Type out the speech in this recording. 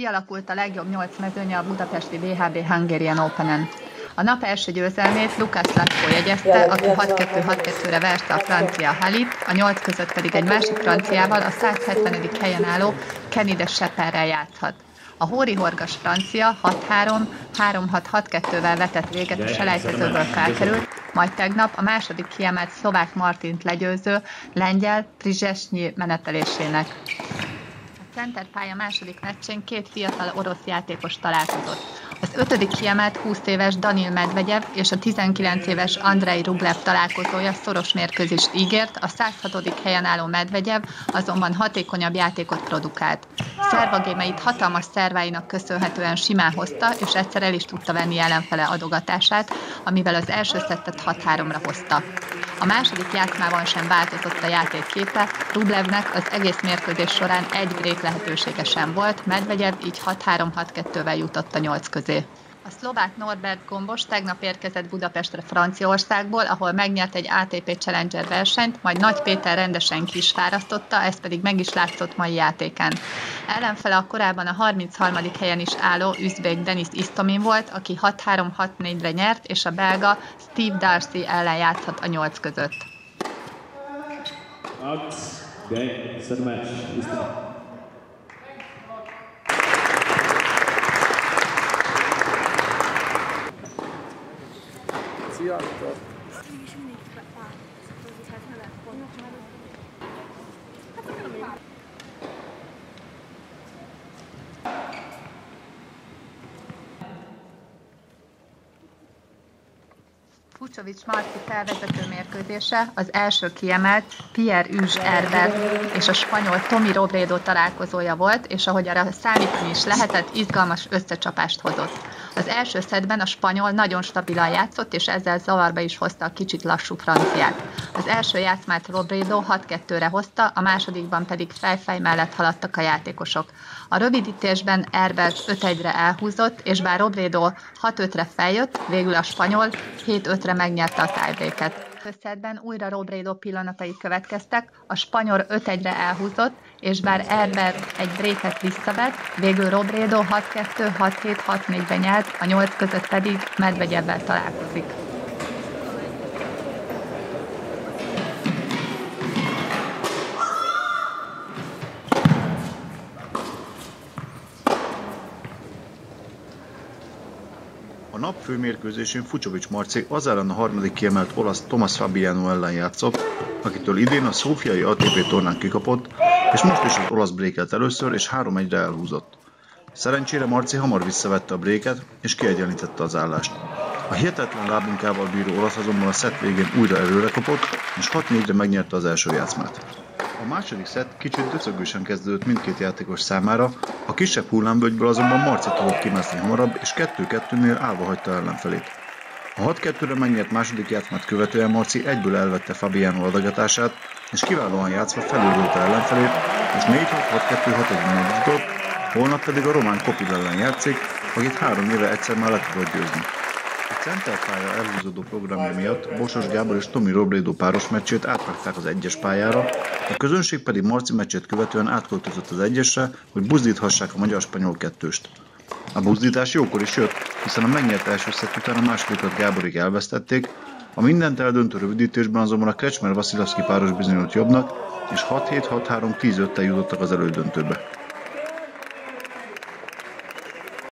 Kialakult a legjobb nyolc mezőnye a budapesti BHB Hungarian Open-en. A nap első győzelmét Lukács Laszkó jegyezte, aki 6-2-6-2-re verte a francia Halit, a nyolc között pedig egy másik franciával, a 170. helyen álló Kenny de Seperrel játszhat. A Hóri Horgas francia 6-3, 3-6-6-2-vel vetett véget a selejtezőből felkerült, majd tegnap a második kiemelt szlovák Martint legyőző lengyel Prizsesnyi menetelésének. Center pálya második meccsén két fiatal orosz játékos találkozott. Az ötödik kiemelt 20 éves Danil Medvegyev és a 19 éves Andrei Rublev találkozója szoros mérkőzést ígért, a 106. helyen álló Medvegyev azonban hatékonyabb játékot produkált. Szervagémeit hatalmas szerváinak köszönhetően simán hozta, és egyszer el is tudta venni ellenfele adogatását, amivel az első szettet 6-3-ra hozta. A második játszmában sem változott a játék képe, Rublevnek az egész mérkőzés során egy break lehetősége sem volt, Medvegyev így 6-3-6-2-vel jutott a nyolc közé. A szlovák Norbert Gombos tegnap érkezett Budapestre Franciaországból, ahol megnyert egy ATP Challenger versenyt, majd Nagy Péter rendesen ki is fárasztotta, ez pedig meg is látszott mai játékán. Ellenfele a korábban a 33. helyen is álló üzbék Denis Istomin volt, aki 6-3-6-4-re nyert, és a belga Steve Darcy ellen játszhat a nyolc között. Okay, Sziasztok! Fucsovics Marci felvezető mérkőzése az első kiemelt Pierre Üzs Erber és a spanyol Tomi Robredo találkozója volt, és ahogy arra számítani is lehetett, izgalmas összecsapást hozott. Az első szedben a spanyol nagyon stabilan játszott, és ezzel zavarba is hozta a kicsit lassú franciát. Az első játszmát Robredo 6-2-re hozta, a másodikban pedig fejfej mellett haladtak a játékosok. A rövidítésben Herbert 5-1-re elhúzott, és bár Robredo 6-5-re feljött, végül a spanyol 7-5-re megnyerte a tiebreaket. Összedben újra Robredo pillanatai következtek, a spanyol 5-1-re elhúzott, és bár Erber egy bréket visszavett, végül Robredo 6-2, 6-7, 6-4-ben nyert, a 8 között pedig Medvegyevvel találkozik. Nap főmérkőzésén Fucsovics Marci az ellen a harmadik kiemelt olasz Thomas Fabiano ellen játszott, akitől idén a Szófiai ATP tornán kikapott, és most is az olasz bréket először és 3-1-re elhúzott. Szerencsére Marci hamar visszavette a bréket, és kiegyenlítette az állást. A hihetetlen lábunkával bíró olasz azonban a szett végén újra erőre kapott, és 6-4-re megnyerte az első játszmát. A második szett kicsit döcögősen kezdődött mindkét játékos számára, a kisebb hullámvölgyből azonban Marci tudott kimászni hamarabb, és 2-2-nél állva hagyta ellenfelét. A 6-2-re megnyert második játszmát követően Marci egyből elvette Fabiano adagatását, és kiválóan játszva felülrőlte ellenfelét, és 4-6-6-2-6-1-ben jutott, holnap pedig a román Kopil ellen játszik, akit három éve egyszer már le tudott győzni. Centerpálya elhúzódó programja miatt Bosos Gábor és Tomi Robledo páros meccsét átrakták az egyes pályára, a közönség pedig Marci meccsét követően átköltözött az egyesre, hogy buzdíthassák a magyar-spanyol kettőst. A buzdítás jókor is jött, hiszen a megnyert első szett után a másodikat Gáborig elvesztették, a mindent eldöntő rövidítésben azonban a Krecsmer Vasilavski páros bizonyult jobbnak, és 6-7-6-3-10-5-tel jutottak az elődöntőbe.